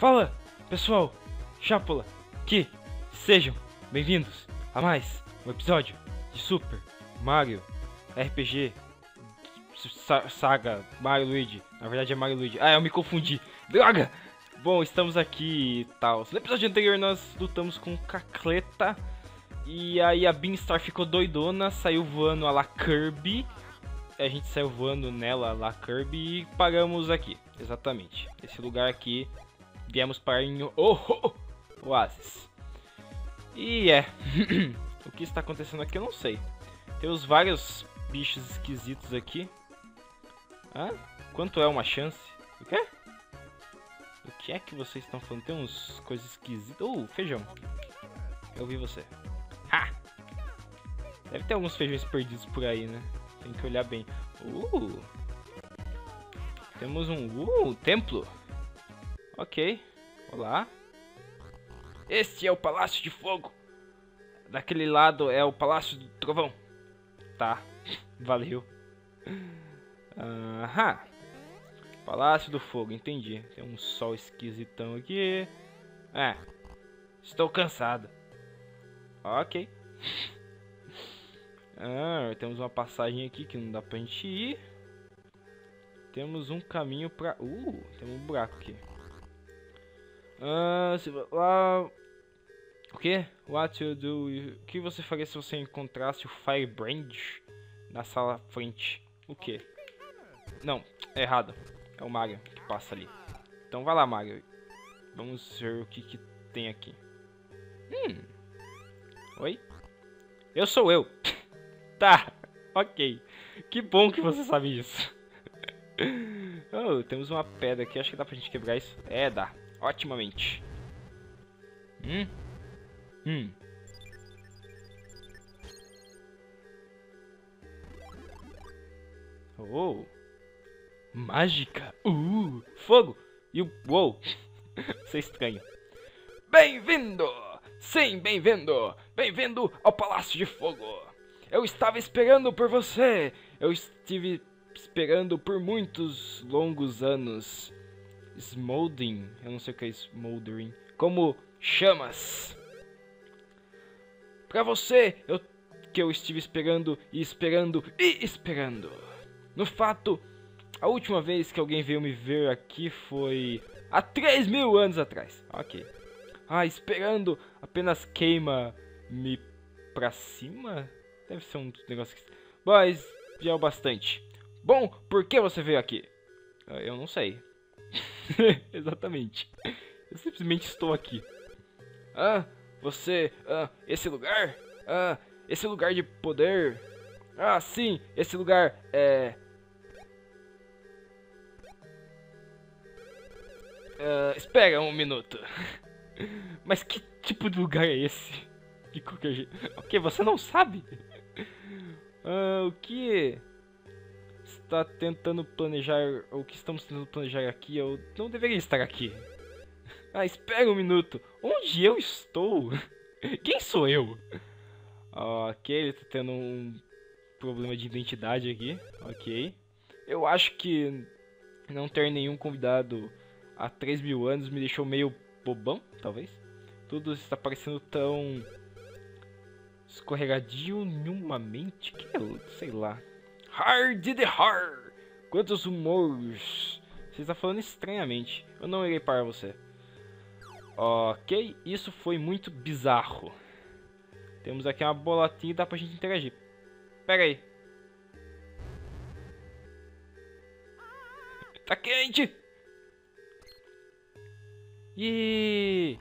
Fala, pessoal, Chápula, que sejam bem-vindos a mais um episódio de Super Mario RPG Sa- Saga Mario Luigi. Na verdade é Mario Luigi. Ah, eu me confundi. Droga! Bom, estamos aqui e tal. No episódio anterior nós lutamos com Cacleta e aí a Beanstar ficou doidona, saiu voando a la Kirby. A gente saiu voando nela, a la Kirby, e paramos aqui. Exatamente. Esse lugar aqui. Viemos para em oh, oh, Oasis. E é. o que está acontecendo aqui eu não sei. Temos vários bichos esquisitos aqui. Hã? Quanto é uma chance? O quê? O que é que vocês estão falando? Tem uns coisas esquisitas. Uh, feijão. Eu vi você. Ha! Deve ter alguns feijões perdidos por aí, né? Tem que olhar bem. Uh! Temos um uh, templo. Ok. Olá. Este é o Palácio de Fogo. Daquele lado é o Palácio do Trovão. Tá. Valeu. Aham. Palácio do Fogo, entendi. Tem um sol esquisitão aqui. É. Estou cansado. Ok. Ah, temos uma passagem aqui que não dá pra gente ir. Temos um caminho pra... Uh, tem um buraco aqui. Ah, lá... O que? What you do? O que você faria se você encontrasse o Firebrand na sala frente? O que? Não, é errado. É o Mario que passa ali. Então vai lá, Mario. Vamos ver o que, que tem aqui. Hum. Oi? Eu sou eu. tá, ok. Que bom que você sabe disso. oh, temos uma pedra aqui. Acho que dá pra gente quebrar isso. É, dá. Otimamente. Hum. Hum. Oh. Mágica. Uh. Fogo. E o... Uou. Isso é estranho. Bem-vindo! Sim, bem-vindo! Bem-vindo ao Palácio de Fogo! Eu estava esperando por você! Eu estive esperando por muitos longos anos. Smoldering, eu não sei o que é smoldering. Como chamas. Pra você, eu que eu estive esperando e esperando e esperando. No fato, a última vez que alguém veio me ver aqui foi há 3 mil anos atrás. Ok. Ah, esperando apenas queima-me pra cima? Deve ser um negócio que... Mas já é o bastante. Bom, por que você veio aqui? Ah, Eu não sei. Exatamente. Eu simplesmente estou aqui. Ah, você... Ah, esse lugar? Ah, esse lugar de poder? Ah, sim, esse lugar é... Ah, espera um minuto. Mas que tipo de lugar é esse? De qualquer jeito. Você não sabe? Ah, o que está tentando planejar, o que estamos tentando planejar aqui, eu não deveria estar aqui. Ah, espera um minuto. Onde eu estou? Quem sou eu? Ok, ele tá tendo um problema de identidade aqui. Ok. Eu acho que não ter nenhum convidado há 3 mil anos me deixou meio bobão, talvez. Tudo está parecendo tão escorregadio nenhumamente. Que é, sei lá. Hard the hard. Quantos rumores. Você está falando estranhamente. Eu não irei parar você. Ok, isso foi muito bizarro. Temos aqui uma bolotinha e dá pra gente interagir. Pega aí. Tá quente! E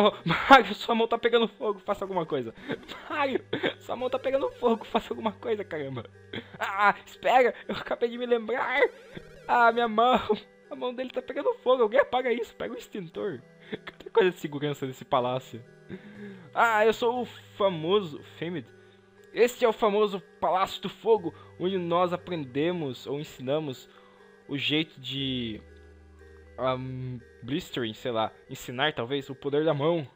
Mario, sua mão tá pegando fogo, faça alguma coisa. Mario, sua mão tá pegando fogo, faça alguma coisa, caramba. Ah, espera, eu acabei de me lembrar. Ah, minha mão, a mão dele tá pegando fogo, alguém apaga isso, pega o extintor. Cadê coisa de segurança desse palácio? Ah, eu sou o famoso, Famed. Este é o famoso Palácio do Fogo, onde nós aprendemos ou ensinamos o jeito de um, blistering, sei lá, ensinar talvez o poder da mão.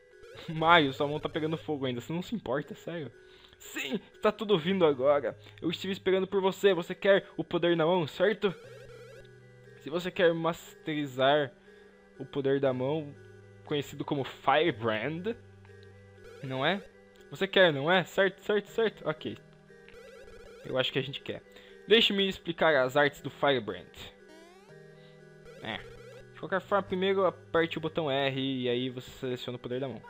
Maio, sua mão tá pegando fogo ainda, você não se importa, sério. Sim, está tudo vindo agora. Eu estive esperando por você. Você quer o poder na mão, certo? Se você quer masterizar o poder da mão, conhecido como Firebrand, não é? Você quer, não é? Certo, certo, certo? Ok. Eu acho que a gente quer. Deixe-me explicar as artes do Firebrand. É. De qualquer forma, primeiro aperte o botão R e aí você seleciona o poder da mão.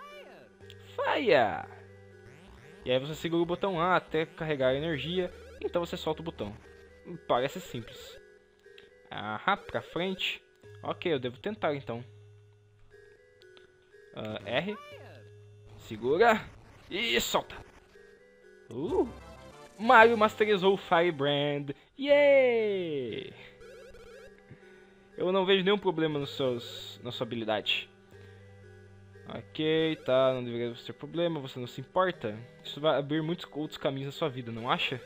Fire! E aí você segura o botão A até carregar a energia, então você solta o botão. Parece simples. Aham, pra frente. Ok, eu devo tentar então. Uh, R. Segura. E solta. Uh. Mario masterizou o Firebrand. Yay! Eu não vejo nenhum problema nos seus, na sua habilidade. Ok, tá, não deveria ter problema, você não se importa. Isso vai abrir muitos outros caminhos na sua vida, não acha?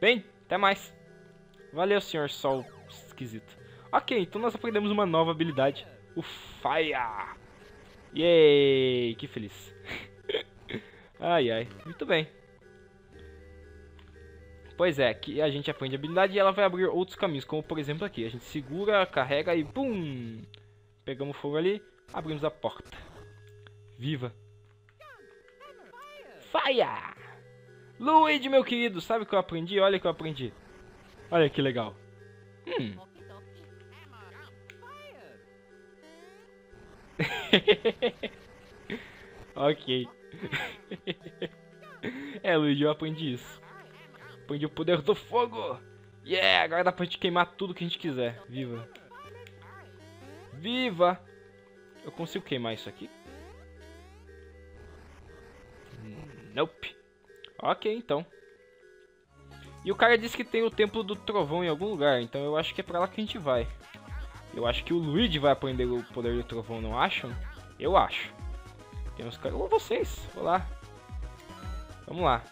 Bem, até mais. Valeu, senhor sol esquisito. Ok, então nós aprendemos uma nova habilidade. O Fire. Yay, que feliz. ai, ai, muito bem. Pois é, aqui a gente aprende a habilidade e ela vai abrir outros caminhos, como por exemplo aqui. A gente segura, carrega e BUM! Pegamos fogo ali, abrimos a porta. Viva! Fire! Luigi, meu querido, sabe o que eu aprendi? Olha o que eu aprendi. Olha que legal. Hum. ok. é, Luigi, eu aprendi isso. Aprendi o poder do fogo. Yeah, agora dá pra gente queimar tudo que a gente quiser. Viva. Viva! Eu consigo queimar isso aqui? Nope. Ok, então. E o cara disse que tem o Templo do Trovão em algum lugar, então eu acho que é pra lá que a gente vai. Eu acho que o Luigi vai aprender o poder do Trovão, não acham? Eu acho. Tem uns caras... Ou vocês, olá. Vamos lá.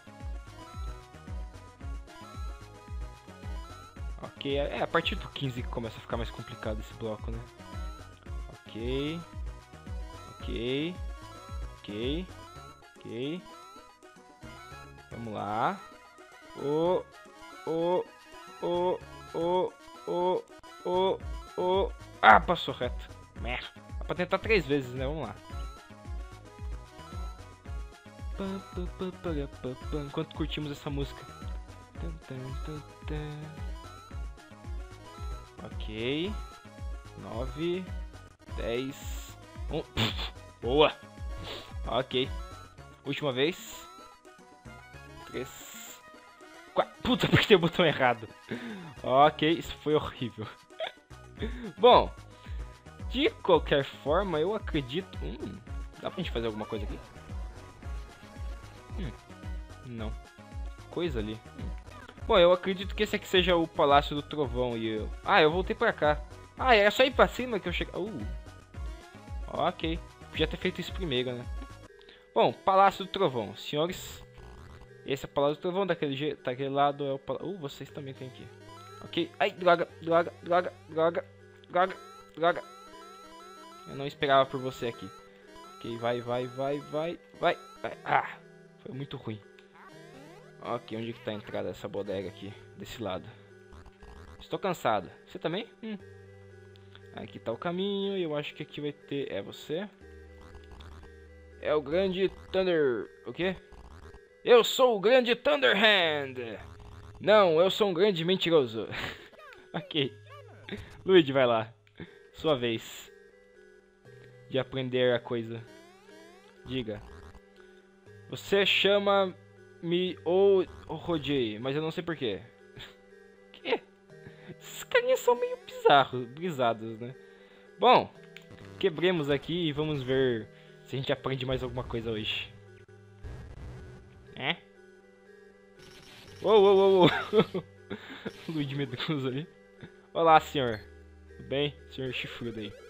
Ok, é a partir do 15 que começa a ficar mais complicado esse bloco, né? Ok. Ok. Ok. Ok. Vamos lá. O, o, o, o, o, o, o. Ah, passou reto. Merda. Dá pra tentar três vezes, né? Vamos lá. Enquanto curtimos essa música. Ok. Nove. Dez. Um. Boa. Ok. Última vez três, quatro. Puta, apertei o botão errado. ok, isso foi horrível. Bom, de qualquer forma, eu acredito... Hum, dá pra gente fazer alguma coisa aqui? Hum, não. Coisa ali. Hum. Bom, eu acredito que esse aqui seja o Palácio do Trovão e eu... Ah, eu voltei pra cá. Ah, era só ir pra cima que eu cheguei... Uh. Ok. Podia ter feito isso primeiro, né? Bom, Palácio do Trovão. Senhores, esse é o Palácio do Trovão, daquele, jeito, daquele lado é o Palácio... Uh, vocês também tem aqui. Ok. Ai, droga, droga, droga, droga, droga, droga. Eu não esperava por você aqui. Ok, vai, vai, vai, vai, vai, vai. Ah, foi muito ruim. Ok, onde que tá a entrada dessa bodega aqui? Desse lado. Estou cansado. Você também? Hum. Aqui tá o caminho. E eu acho que aqui vai ter... É você? É o grande Thunder... O quê? Eu sou o grande Thunderhand! Não, eu sou um grande mentiroso. ok. Luigi, vai lá. Sua vez. De aprender a coisa. Diga. Você chama-me ou Rodei, mas eu não sei porquê. que? Esses carinhas são meio bizarros, brisados, né? Bom, quebremos aqui e vamos ver se a gente aprende mais alguma coisa hoje. É? Uou, uou, uou, uou. Luigi Medusa ali. Olá, senhor. Tudo bem? Senhor chifrudo aí.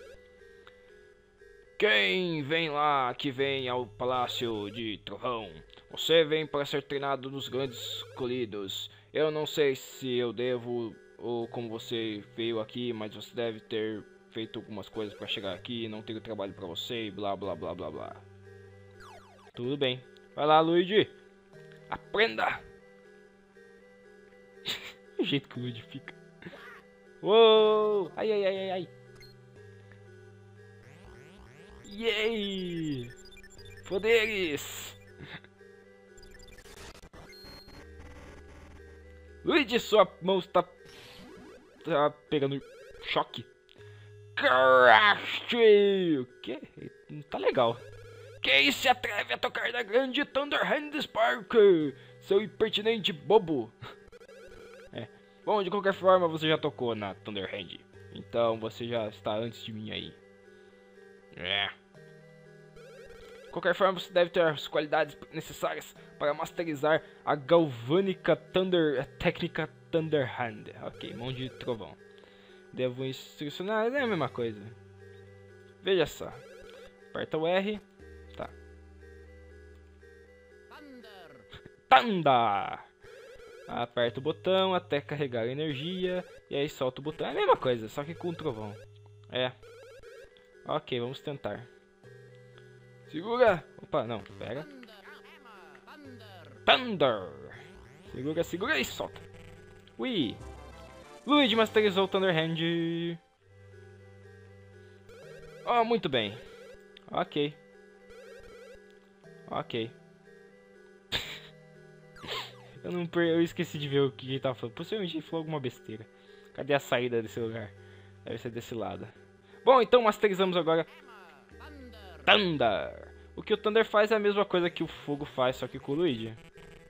Quem vem lá que vem ao Palácio de Trovão? Você vem para ser treinado nos grandes escolhidos. Eu não sei se eu devo ou como você veio aqui, mas você deve ter feito algumas coisas para chegar aqui, não ter trabalho para você e blá blá blá blá blá. Tudo bem. Vai lá, Luigi. Aprenda! o jeito que o Luigi fica. Uou! Ai, ai, ai, ai, ai. Yay! Poderes! Luigi, sua mão está... Tá pegando choque. Crash! O quê? Não tá legal. Quem se atreve a tocar na grande Thunder Hand Spark? Seu impertinente bobo. É. Bom, de qualquer forma, você já tocou na Thunder Hand. Então você já está antes de mim aí. É. Qualquer forma, você deve ter as qualidades necessárias para masterizar a galvânica Thunder, a técnica Thunder Hand. Ok, mão de trovão. Devo instrucionar, é a mesma coisa. Veja só. Aperta o R. Tá. Thunder! Aperta o botão até carregar a energia. E aí solta o botão. É a mesma coisa, só que com o trovão. É. Ok, vamos tentar. Segura! Opa, não, pega. Thunder! Segura, segura e solta. Ui! Luigi masterizou o Thunder Hand. Oh, muito bem. Ok. Ok. eu não eu esqueci de ver o que ele tava falando. Possivelmente ele falou alguma besteira. Cadê a saída desse lugar? Deve ser desse lado. Bom, então masterizamos agora Thunder. O que o Thunder faz é a mesma coisa que o fogo faz, só que com o Luigi.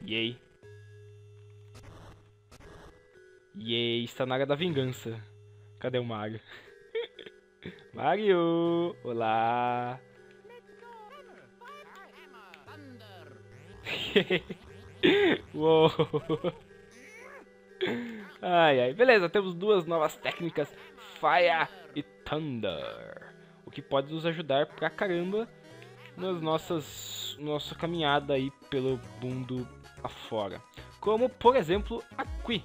Yay. Yay, está na área da vingança. Cadê o Mario? Mario! Olá! Uou! Ai, ai. Beleza, temos duas novas técnicas. Fire e Thunder. Que pode nos ajudar pra caramba nas nossas nossa caminhada aí pelo mundo afora. Como, por exemplo, aqui.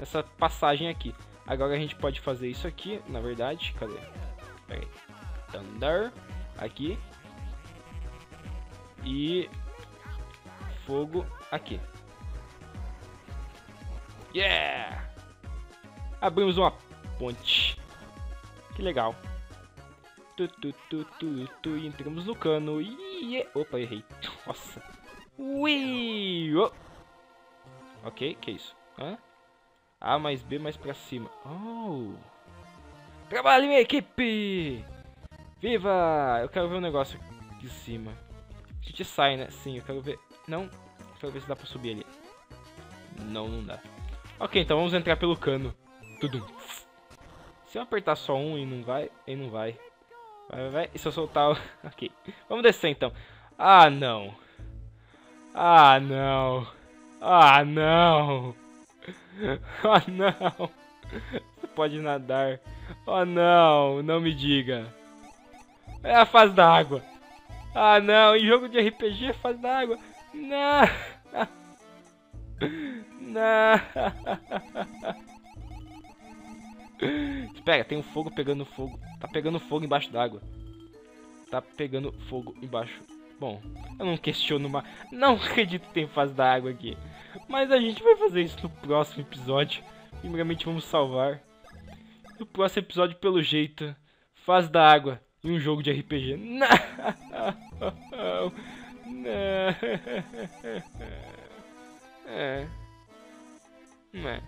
Essa passagem aqui. Agora a gente pode fazer isso aqui, na verdade. Cadê? Pera aí. Thunder. Aqui. E... Fogo aqui. Yeah! Abrimos uma ponte. Que legal. Tu, tu, tu, tu, tu, entramos no cano. Yeah. Opa, errei. Nossa. Ui! Oh. Ok, que isso? Hã? A mais B mais pra cima. Oh! Trabalho em equipe! Viva! Eu quero ver um negócio de cima. A gente sai, né? Sim, eu quero ver... Não. Quero ver se dá pra subir ali. Não, não dá. Ok, então vamos entrar pelo cano. Tudo. Se eu apertar só um e não vai, aí não vai. Vai, vai, vai. E se eu soltar o... ok. Vamos descer então. Ah, não. Ah, não. Ah, não. Oh não! Você pode nadar. Oh não, não me diga. É a fase da água. Ah não, em jogo de RPG é fase da água. Não! Não! Espera, tem um fogo pegando fogo. Tá pegando fogo embaixo d'água. Tá pegando fogo embaixo. Bom, eu não questiono mais. Não acredito que tem fase da água aqui. Mas a gente vai fazer isso no próximo episódio. Primeiramente vamos salvar. No próximo episódio, pelo jeito, faz da água em um jogo de RPG. Não! Não! É. Não é.